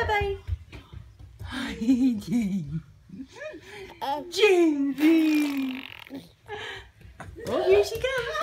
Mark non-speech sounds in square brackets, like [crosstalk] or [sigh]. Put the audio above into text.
Bye bye. [laughs] Jindy. Oh, here she comes.